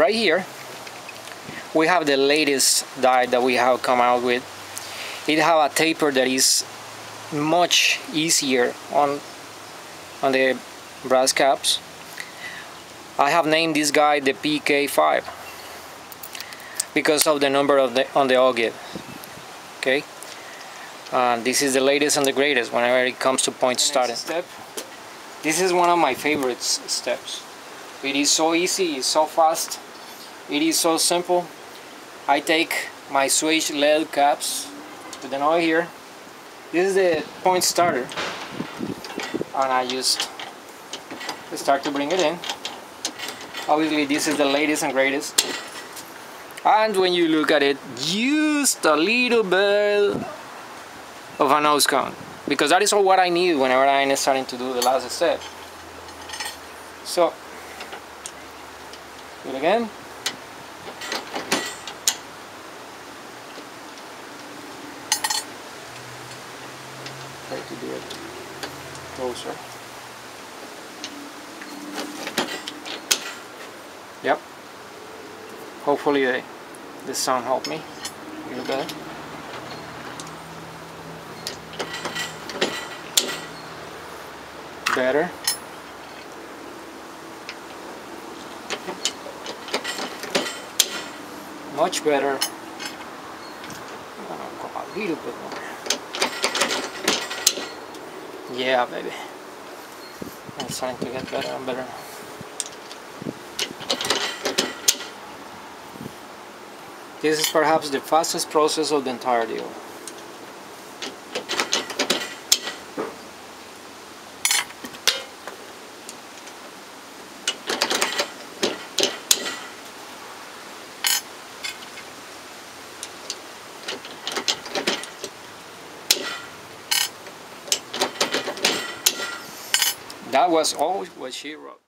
right here we have the latest die that we have come out with. It have a taper that is much easier on on the brass caps. I have named this guy the PK5 because of the number of the on the ogive okay? Uh, this is the latest and the greatest whenever it comes to point starting. step. This is one of my favorite steps. It is so easy it's so fast it is so simple. I take my swage lead caps with an oil here. This is the point starter. And I just start to bring it in. Obviously this is the latest and greatest. And when you look at it just a little bit of a nose cone. Because that is all what I need whenever I'm starting to do the last step. So do it again try to do it. Oh, Closer yep. Hopefully uh, they, the sound helped me. A little bit better. Much better. Oh, Go a little bit more yeah baby it's starting to get better and better This is perhaps the fastest process of the entire deal. That was all what she wrote.